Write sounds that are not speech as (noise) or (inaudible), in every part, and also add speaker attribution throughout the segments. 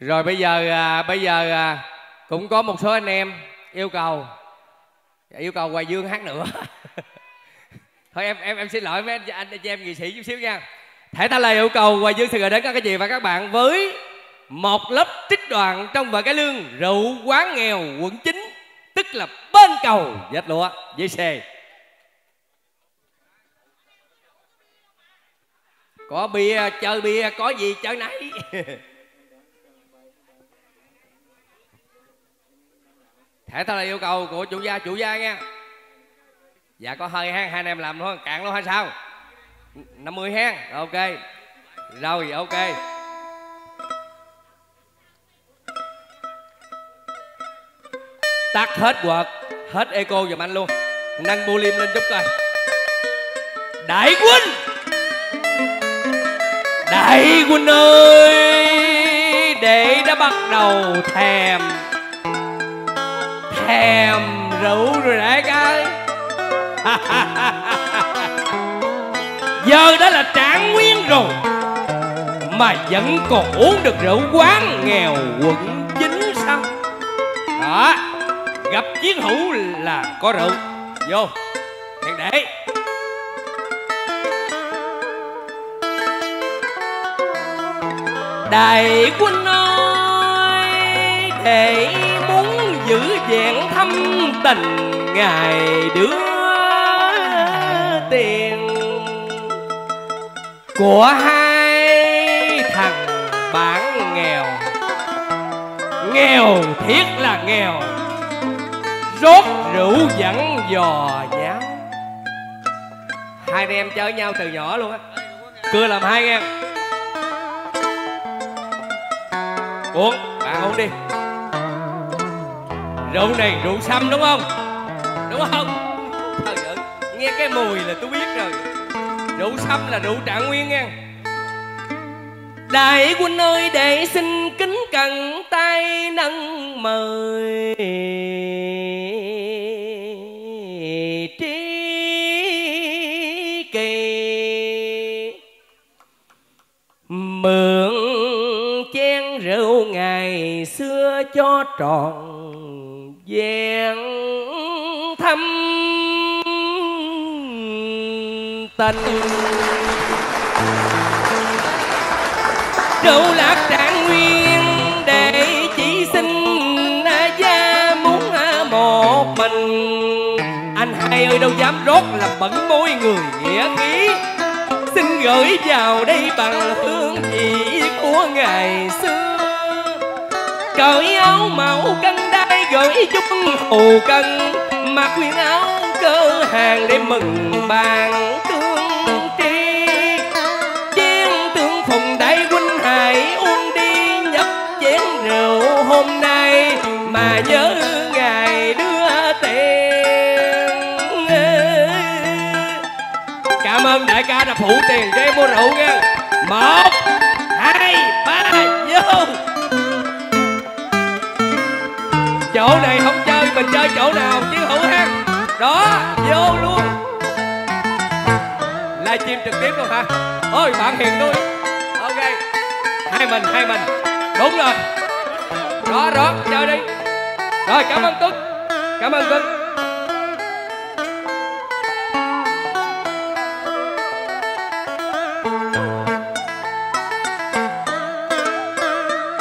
Speaker 1: rồi bây giờ à, bây giờ à, cũng có một số anh em yêu cầu. Dạ, yêu cầu hoài dương hát nữa. (laughs) Thôi em em em xin lỗi mấy anh, anh, chị em nghệ sĩ chút xíu nha. Thể ta lời yêu cầu hoài dương sẽ gửi đến các chị và các bạn với một lớp trích đoạn trong vở cái lương rượu quán nghèo quận 9 tức là bên cầu. Dệt lụa dây xề có bia chơi bia có gì chơi nấy. (laughs) thể thao là yêu cầu của chủ gia chủ gia nha. Dạ có hơi ha hai anh em làm thôi cạn luôn hay sao? 50 ha ok. Rồi, ok. Tắt hết quạt, hết eco giùm anh luôn. Nâng volume lên chút coi. Đại quân đại quân ơi, để đã bắt đầu thèm thèm rượu rồi đại ca (laughs) giờ đã là trạng nguyên rồi, mà vẫn còn uống được rượu quán nghèo quận chính sao? Đó, gặp chiến hữu là có rượu. Vô, thằng để đại quân ơi, để giữ vẹn thâm tình, ngày đưa tiền. Của hai thằng bản nghèo nghèo thiết là nghèo rót rượu vẫn dò nháo hai anh em chơi nhau từ nhỏ luôn á, cưa làm hai nghe uống, bạn uống đi rượu này rượu sâm đúng không? Đúng không? Trời ơi, nghe cái mùi là tôi biết rồi. Rượu sâm là rượu trạng nguyên nha đại quân ơi để xin kính cẩn tay nâng mời. Trí kỳ mượn chén rượu ngày xưa cho tròn vẹn thăm tình. Rượu lạc trạng nguyên để chỉ xin gia muốn một mình. Anh hai ơi, đâu dám rót làm bẩn môi người nghĩa khí. Xin gửi vào đây bằng hương vị của ngày xưa. Cởi áo màu cân gửi chút hù cân mặc quyên áo cơ hàng để mừng bàn tương tri. Chén tương phùng đại huynh hải uống đi, nhấp chén rượu hôm nay mà nhớ ngày đưa tiền. Cảm ơn đại ca đã phụ tiền cho em mua rượu nha. Một mình chơi chỗ nào chứ hữu ha đó, vô luôn. Livestream trực tiếp luôn hả? Ôi, bạn hiền tôi. Ok. Hai mình hai mình. Đúng rồi. Đó đó chơi đi. Rồi, cảm ơn tuấn. Cảm ơn tuấn.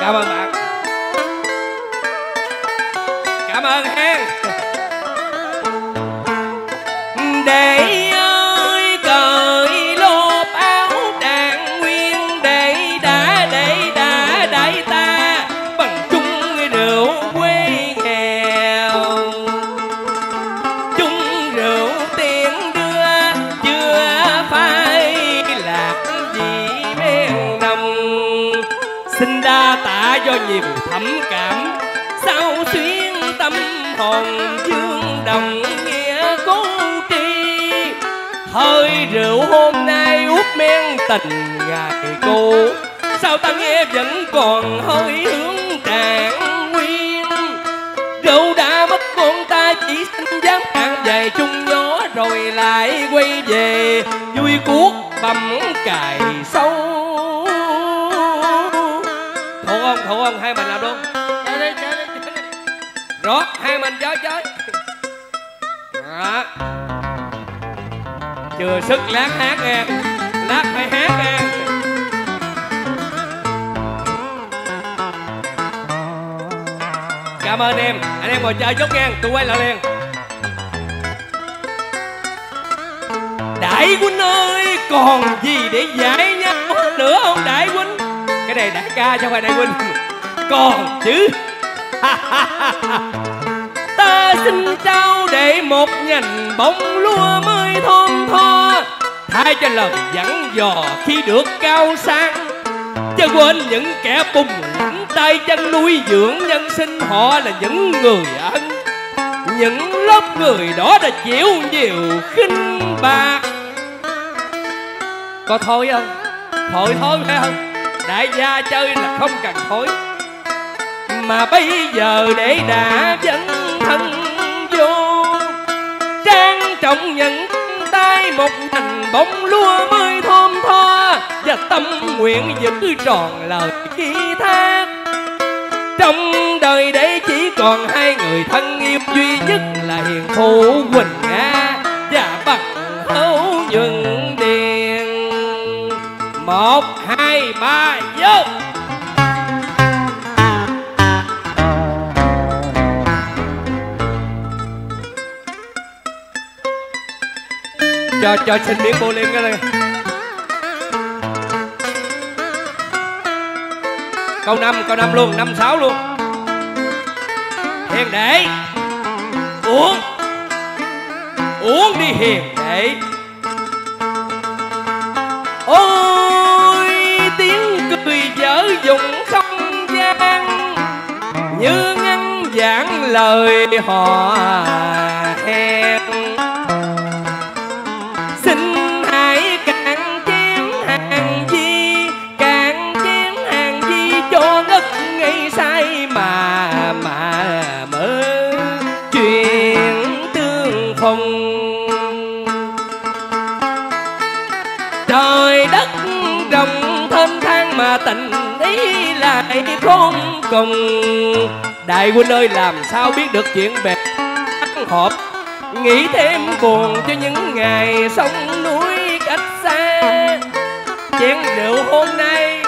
Speaker 1: Cảm ơn bạn. Xin đa tạ do nhiều thẩm cảm. Sao xuyên tâm hồn dương đồng nghĩa cố tri? Hơi rượu hôm nay út men tình ngày cũ sao ta nghe vẫn còn hơi hướng trạng nguyên? Rượu đã mất con ta chỉ xin dám cạn về chung gió rồi lại quay về. Vui cuốc bầm cài sâu. Không hai mình làm luôn chơi đi chơi đi chơi đi. Rót hai mình chơi chơi. Đó. Chưa sức lát hát nghe lát phải hát nghe cảm ơn em. Anh em ngồi chơi chút nghe tôi quay lại liền. Đại huynh ơi còn gì để dạy nhau nữa không đại huynh? Cái này đại ca không phải đại huynh còn chứ? (laughs) Ta xin trao để một nhành bông lúa mới thơm tho. Thay cho lời dặn dò khi được cao sang. Chớ quên những kẻ bùng lãnh tay chân nuôi dưỡng nhân sinh, họ là những người ân những lớp người đó đã chịu nhiều khinh bạc. Có thôi không? Thôi thôi phải không? Đại gia chơi là không cần thối mà bây giờ để đã dấn thân vô. Trang trọng nhận tay một thành bóng lúa mới thơm tho, và tâm nguyện giữ tròn lời khi thác. Trong đời đây chỉ còn hai người thân yêu, duy nhất là hiền phụ quỳnh nga và bằng hữu nhuận điền. Một, hai, ba, vô! Cho cho xin biết bô liên cái này. Câu năm câu năm luôn, năm sáu luôn. Hiền đệ. Uống. Uống đi hiền đệ. Ôi, tiếng cười dở dụng không gian. Như ngăn giảng lời họ hẹn công. Đại huynh ơi, làm sao biết được chuyện bè họp? Nghĩ thêm buồn cho những ngày sông núi cách xa. Chén rượu hôm nay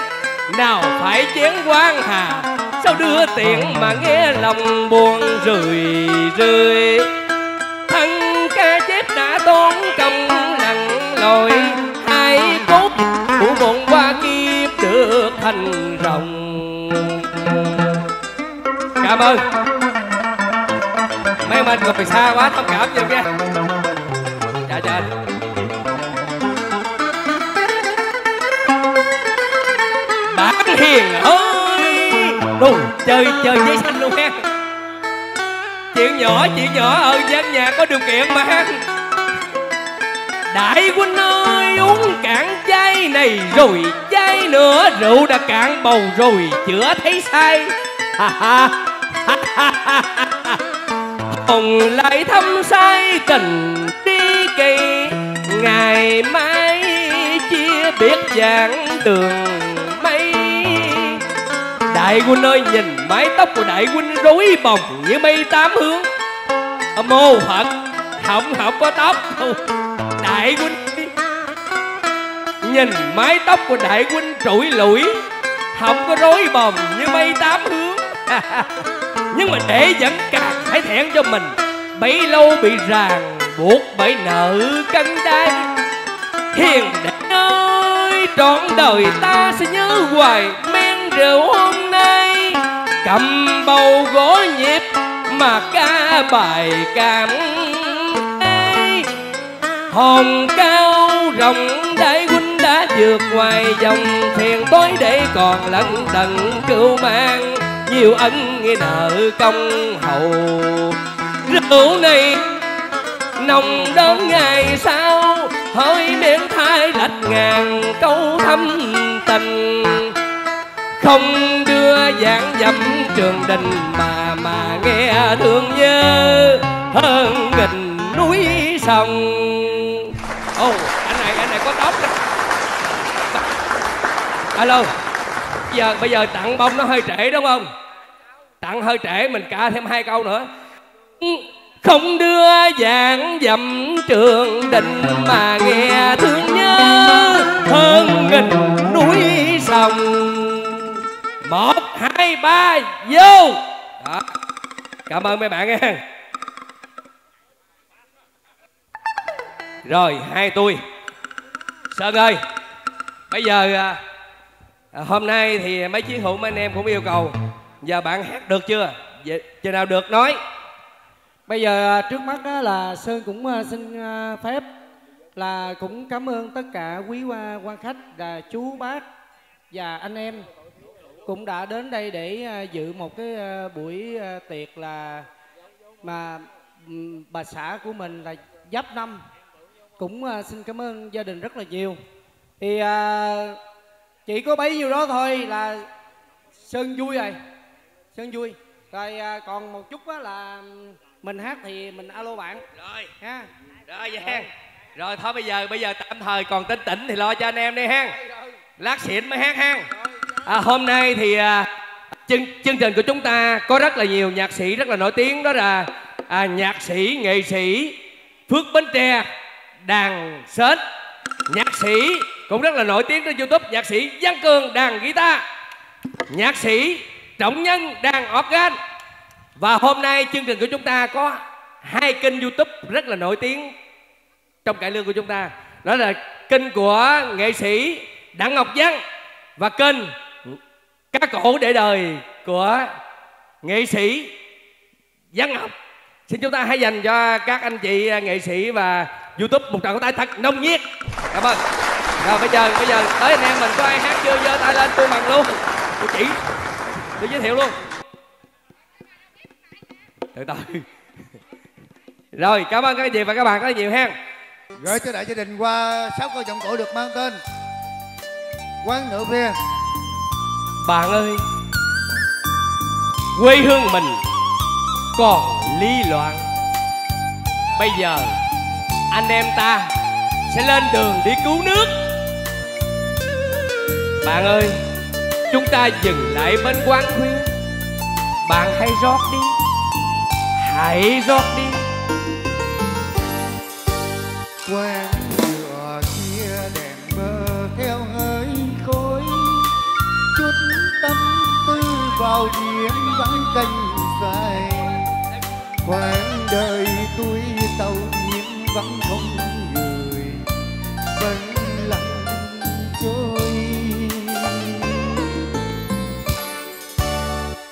Speaker 1: nào phải chén quan hà? Sao đưa tiền mà nghe lòng buồn rười rười thân ca chết đã tốn công lặng lội hai cốt của bọn qua kiếp được thành rồng cảm ơn. Mấy mình ngồi xa quá, thông cảm giùm nha. Dạ dạ. Bạn hiền ơi đồ, chơi chơi giấy xanh luôn ha chuyện nhỏ chuyện nhỏ ở dân nhà có điều kiện mà ha đại huynh ơi, uống cạn chai này, rồi chai nữa, rượu đã cạn bầu rồi, chữa thấy say ha ha. (laughs) hồng lại thăm say tình đi kỳ ngày mai chia biệt giảng đường mây. Đại huynh ơi nhìn mái tóc của đại huynh rối bồng như mây tám hướng. Ờ, mô phật không không có tóc đâu đại huynh nhìn mái tóc của đại huynh trụi lủi không có rối bồng như mây tám hướng. (laughs) nhưng mà để vẫn càng phải thẹn cho mình, bấy lâu bị ràng buộc bởi nợ cân đai hiền đệ ơi, trọn đời ta sẽ nhớ hoài men rượu hôm nay. Cầm bầu gỗ nhịp mà ca bài cảm ê. hòn cao rộng đại huynh đã vượt ngoài dòng thiền tối để còn lẫn đần cưu mang nhiều ân nghĩa nợ công hậu rượu này nồng đến ngày sau hỏi miệng thay lạch ngàn câu thâm tình. Không đưa giảng dẫm trường đình mà mà nghe thương nhớ hơn nghìn núi sông. Ồ, anh này anh này có tóc đó. alo giờ, bây giờ tặng bông nó hơi trễ đúng không? Tặng hơi trễ, mình ca thêm hai câu nữa. Không đưa dạng dặm trường đình mà nghe thương nhớ. Hơn nghìn núi sông. Một, hai, ba, vô. Đó. Cảm ơn mấy bạn nghe rồi, hai tôi sơn ơi, bây giờ à, à, hôm nay thì mấy chiến hữu mấy anh em cũng yêu cầu. Giờ bạn hát được chưa? Vậy, chừng nào được nói?
Speaker 2: Bây giờ à, trước mắt đó là sơn cũng à, xin à, phép là cũng cảm ơn tất cả quý quan khách là chú bác và anh em cũng đã đến đây để dự một cái buổi tiệc là mà bà xã của mình là giáp năm. Cũng xin cảm ơn gia đình rất là nhiều. Thì chỉ có bấy nhiêu đó thôi là sơn vui rồi. Sơn vui. Rồi à, còn một chút á là mình hát thì mình alo bạn.
Speaker 1: Rồi.
Speaker 2: Ha?
Speaker 1: Rồi vậy ha. Rồi thôi bây giờ bây giờ tạm thời còn tỉnh tỉnh thì lo cho anh em đi ha. Lát xịn mới hát ha. À, hôm nay thì à, chương chương trình của chúng ta có rất là nhiều nhạc sĩ rất là nổi tiếng đó là à, nhạc sĩ nghệ sĩ phước bến tre đàn sến nhạc sĩ cũng rất là nổi tiếng trên youtube, nhạc sĩ văn cường đàn guitar. Nhạc sĩ trọng nhân đàn organ. Và hôm nay chương trình của chúng ta có hai kênh youtube rất là nổi tiếng trong cải lương của chúng ta. Đó là kênh của nghệ sĩ đặng ngọc văn và kênh cá cổ để đời của nghệ sĩ văn ngọc. Xin chúng ta hãy dành cho các anh chị nghệ sĩ và youtube một tràng pháo tay thật nồng nhiệt. Cảm ơn. Rồi bây giờ bây giờ tới anh em mình có ai hát chưa? Giơ tay lên tôi mừng luôn. Tôi chỉ. Tôi giới thiệu luôn. Từ từ. Rồi cảm ơn các anh chị và các bạn rất nhiều ha.
Speaker 3: Gửi cho đại gia đình qua sáu câu giọng cổ được mang tên quán nửa khuya
Speaker 1: bạn ơi quê hương mình còn ly loạn. Bây giờ anh em ta sẽ lên đường đi cứu nước. Bạn ơi, chúng ta dừng lại bên quán khuya. Bạn hãy rót đi. Hãy rót đi.
Speaker 3: Quán nửa kia đèn mơ theo hơi khói. Chút tâm tư vào điểm vắng canh dài. Quãng đời tôi tàu vắng không người, vẫn lặng trôi.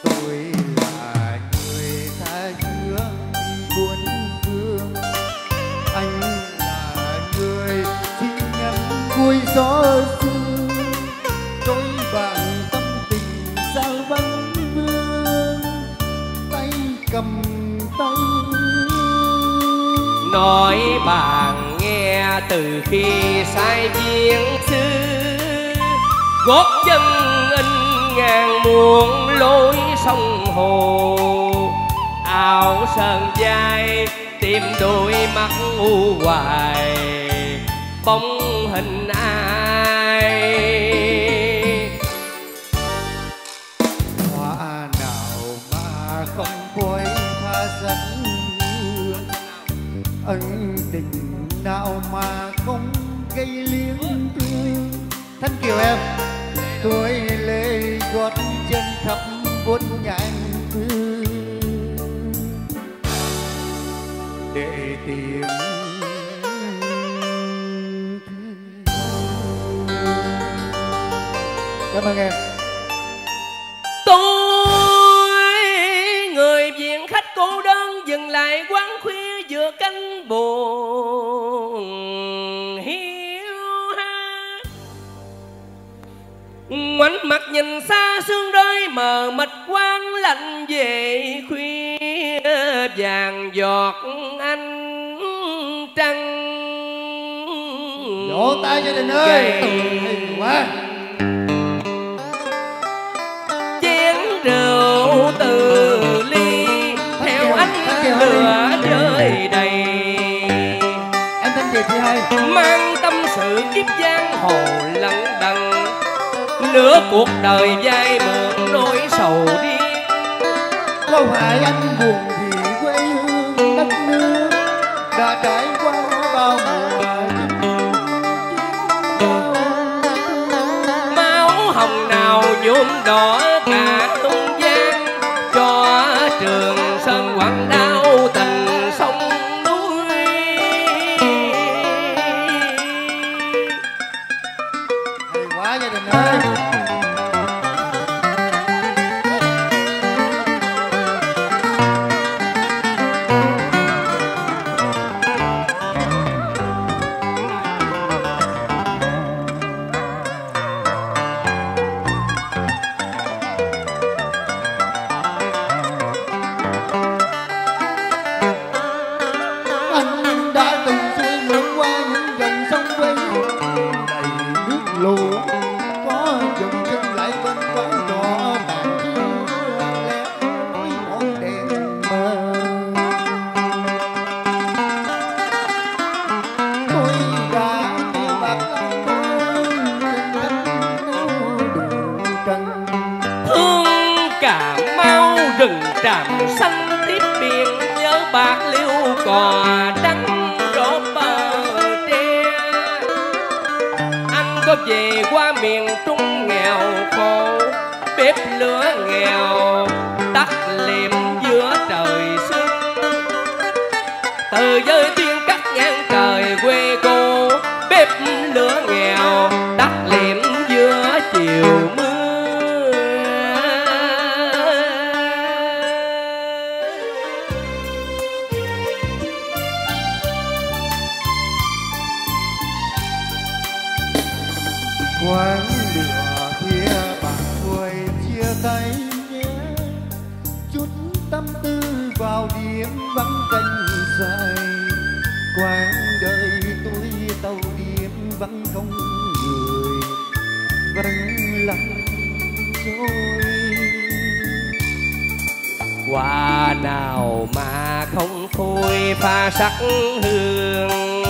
Speaker 3: Tôi là người tha hương buồn thương, anh là người chỉ ngắm vui gió
Speaker 1: nói bạn nghe từ khi sai viên sư gót chân in ngàn muôn lối sông hồ. Áo sơn dài tìm đôi mắt u hoài. Bóng hình ai
Speaker 3: ân tình nào mà không gây liếng thương. Thân kiều em tôi lê gót chân khắp vốn nhàn tư để tìm cảm ơn em.
Speaker 1: Buồn hiu ha. Ngoảnh mặt nhìn xa sương rơi mờ mịt quang lạnh về khuya vàng giọt ánh trăng.
Speaker 3: Vỗ tay gia đình ơi. Quá chị hai
Speaker 1: mang tâm sự kiếp giang hồ lận đận lửa cuộc đời dai mượn nỗi sầu riêng
Speaker 3: có phải anh buồn vì quê hương đất nước đã trải qua bao mùa
Speaker 1: máu hồng nào nhuộm đỏ cả tung gian. Cho trường sơn quảng đau từ giới tiên cắt ngang trời quê cô bếp lửa
Speaker 3: rồi.
Speaker 1: Hoa nào mà không phôi pha sắc hương,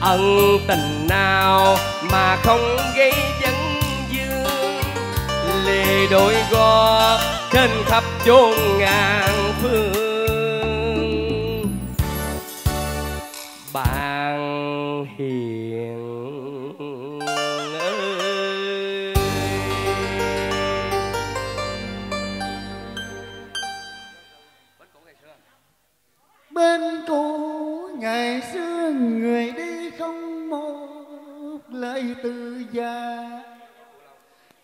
Speaker 1: Ân tình nào mà không gây vấn dương Lê đôi go trên khắp chốn ngàn
Speaker 3: ngày xưa người đi không một lời từ già.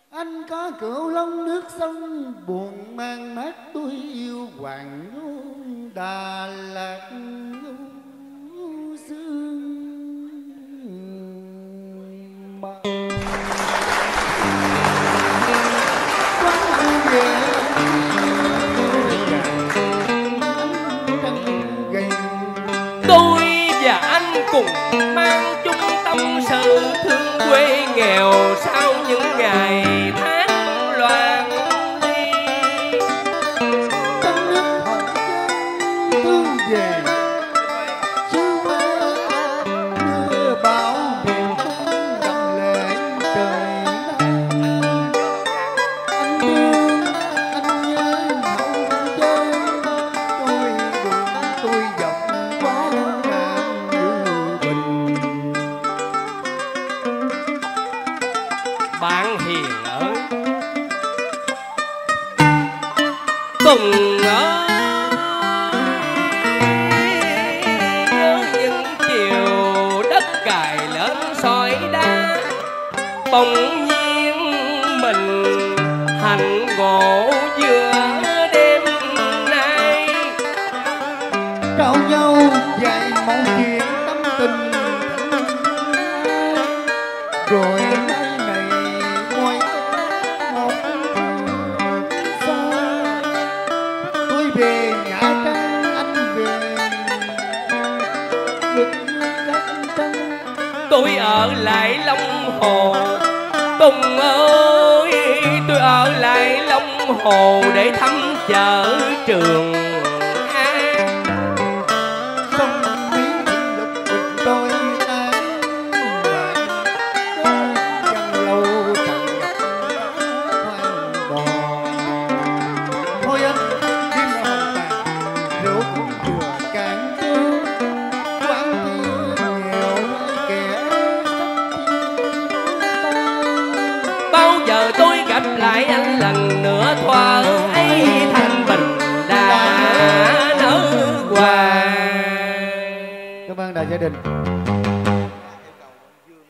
Speaker 3: Anh có cửu long nước sông, buồn mang mát tôi yêu hoàng ngô đà lạt.
Speaker 1: Cùng mang chung tâm sự thương quê nghèo sau những ngày tháng cài lớn sỏi đá Bỗng nhiên mình
Speaker 3: hành gỗ
Speaker 1: dừa. Ở lại Long Hồ. Tùng ơi, tôi ở lại Long Hồ để thăm chợ trường.